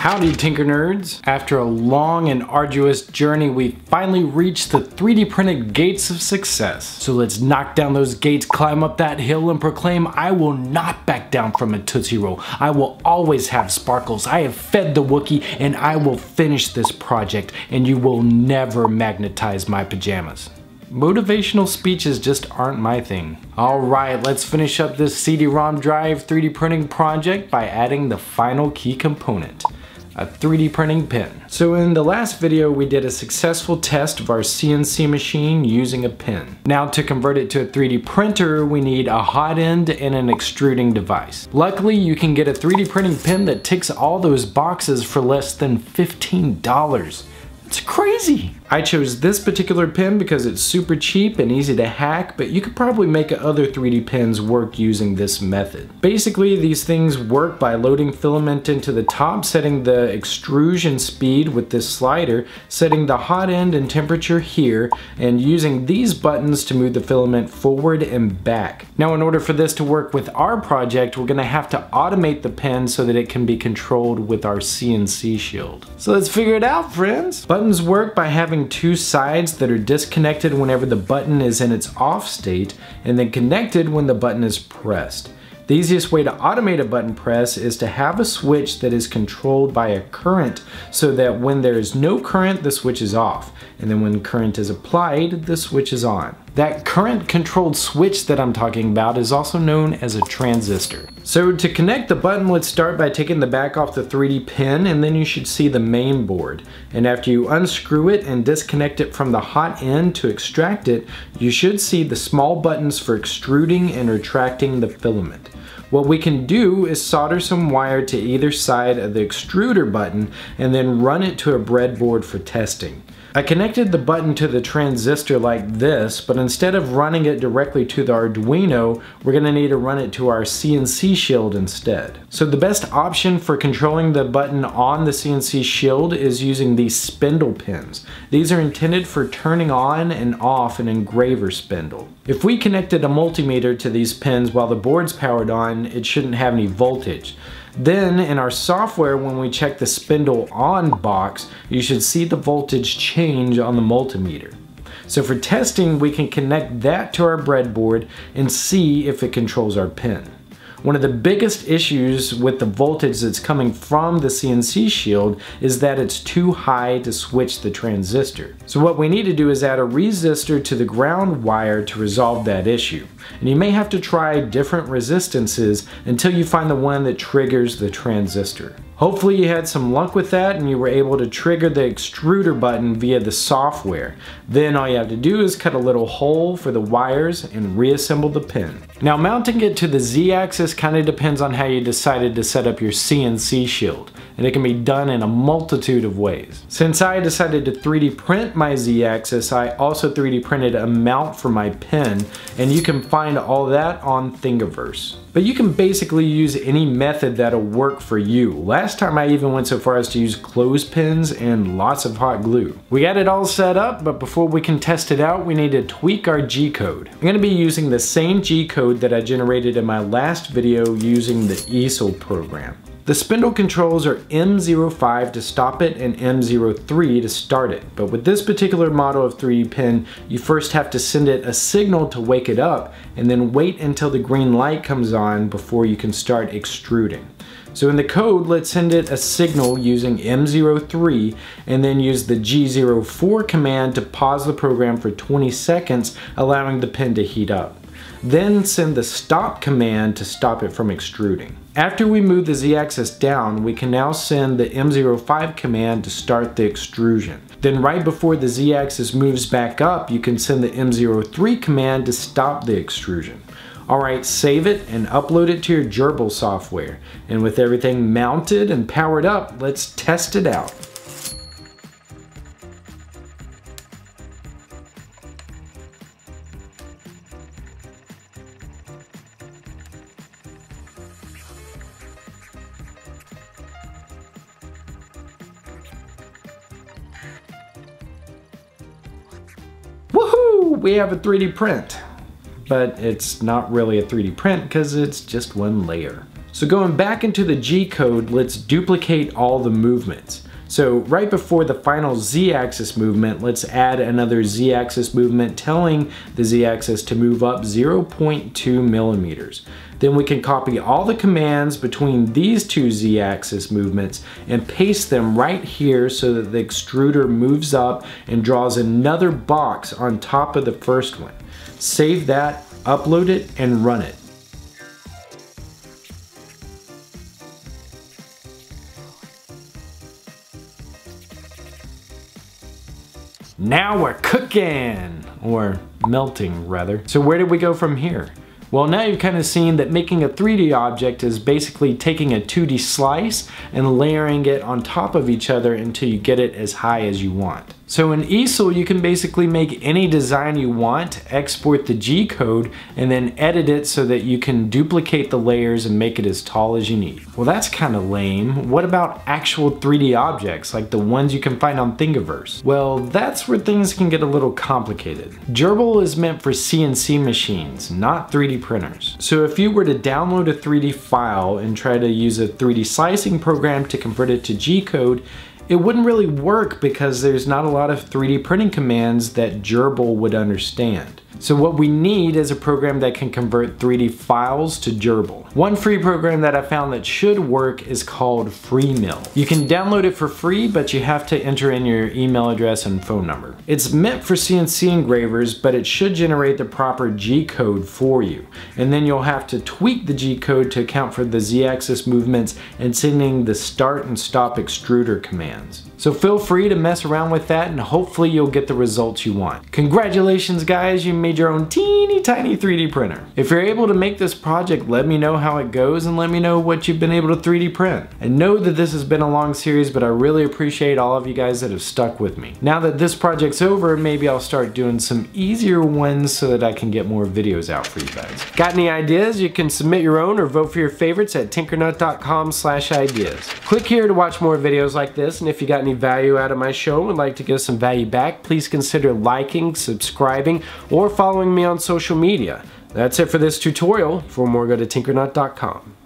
Howdy Tinker Nerds! After a long and arduous journey, we finally reached the 3D printed gates of success. So let's knock down those gates, climb up that hill, and proclaim I will not back down from a Tootsie Roll. I will always have sparkles. I have fed the Wookiee, and I will finish this project, and you will never magnetize my pajamas. Motivational speeches just aren't my thing. Alright, let's finish up this CD-ROM drive 3D printing project by adding the final key component a 3D printing pen. So in the last video we did a successful test of our CNC machine using a pen. Now to convert it to a 3D printer we need a hot end and an extruding device. Luckily you can get a 3D printing pen that ticks all those boxes for less than $15. It's crazy! I chose this particular pen because it's super cheap and easy to hack, but you could probably make other 3D pens work using this method. Basically, these things work by loading filament into the top, setting the extrusion speed with this slider, setting the hot end and temperature here, and using these buttons to move the filament forward and back. Now, in order for this to work with our project, we're gonna have to automate the pen so that it can be controlled with our CNC shield. So let's figure it out, friends. Buttons work by having two sides that are disconnected whenever the button is in its off state and then connected when the button is pressed. The easiest way to automate a button press is to have a switch that is controlled by a current so that when there is no current, the switch is off. And then when current is applied, the switch is on. That current controlled switch that I'm talking about is also known as a transistor. So to connect the button, let's start by taking the back off the 3D pin and then you should see the main board. And after you unscrew it and disconnect it from the hot end to extract it, you should see the small buttons for extruding and retracting the filament. What we can do is solder some wire to either side of the extruder button and then run it to a breadboard for testing. I connected the button to the transistor like this, but instead of running it directly to the Arduino, we're gonna need to run it to our CNC shield instead. So the best option for controlling the button on the CNC shield is using these spindle pins. These are intended for turning on and off an engraver spindle. If we connected a multimeter to these pins while the board's powered on, it shouldn't have any voltage. Then in our software, when we check the spindle on box, you should see the voltage change on the multimeter. So for testing, we can connect that to our breadboard and see if it controls our pin. One of the biggest issues with the voltage that's coming from the CNC shield is that it's too high to switch the transistor. So what we need to do is add a resistor to the ground wire to resolve that issue. And you may have to try different resistances until you find the one that triggers the transistor. Hopefully you had some luck with that and you were able to trigger the extruder button via the software. Then all you have to do is cut a little hole for the wires and reassemble the pin. Now mounting it to the Z-axis kind of depends on how you decided to set up your CNC shield and it can be done in a multitude of ways. Since I decided to 3D print my Z-axis, I also 3D printed a mount for my pen and you can find all that on Thingiverse. But you can basically use any method that'll work for you. Last time I even went so far as to use clothespins and lots of hot glue. We got it all set up, but before we can test it out, we need to tweak our G-code. I'm gonna be using the same G-code that I generated in my last video using the Easel program. The spindle controls are M05 to stop it and M03 to start it. But with this particular model of 3D pen, you first have to send it a signal to wake it up and then wait until the green light comes on before you can start extruding. So in the code, let's send it a signal using M03 and then use the G04 command to pause the program for 20 seconds, allowing the pen to heat up. Then send the stop command to stop it from extruding. After we move the z-axis down, we can now send the M05 command to start the extrusion. Then right before the z-axis moves back up, you can send the M03 command to stop the extrusion. Alright, save it and upload it to your GRBL software. And with everything mounted and powered up, let's test it out. We have a 3D print. But it's not really a 3D print because it's just one layer. So going back into the G code, let's duplicate all the movements. So right before the final z-axis movement, let's add another z-axis movement telling the z-axis to move up 0.2 millimeters. Then we can copy all the commands between these two z-axis movements and paste them right here so that the extruder moves up and draws another box on top of the first one. Save that, upload it, and run it. Now we're cooking! Or melting, rather. So where did we go from here? Well, now you've kind of seen that making a 3D object is basically taking a 2D slice and layering it on top of each other until you get it as high as you want. So in Easel, you can basically make any design you want, export the G code, and then edit it so that you can duplicate the layers and make it as tall as you need. Well, that's kind of lame. What about actual 3D objects, like the ones you can find on Thingiverse? Well, that's where things can get a little complicated. GRBL is meant for CNC machines, not 3D printers. So if you were to download a 3D file and try to use a 3D slicing program to convert it to G code, it wouldn't really work because there's not a lot of 3D printing commands that GRBL would understand. So what we need is a program that can convert 3D files to GRBL. One free program that I found that should work is called FreeMill. You can download it for free, but you have to enter in your email address and phone number. It's meant for CNC engravers, but it should generate the proper G code for you. And then you'll have to tweak the G code to account for the Z-axis movements and sending the start and stop extruder commands. So feel free to mess around with that and hopefully you'll get the results you want. Congratulations guys, you made your own teeny tiny 3D printer. If you're able to make this project, let me know how it goes and let me know what you've been able to 3D print. And know that this has been a long series, but I really appreciate all of you guys that have stuck with me. Now that this project's over, maybe I'll start doing some easier ones so that I can get more videos out for you guys. Got any ideas? You can submit your own or vote for your favorites at tinkernut.com slash ideas. Click here to watch more videos like this, and if you got any value out of my show and would like to give some value back, please consider liking, subscribing, following me on social media. That's it for this tutorial. For more, go to tinkernut.com.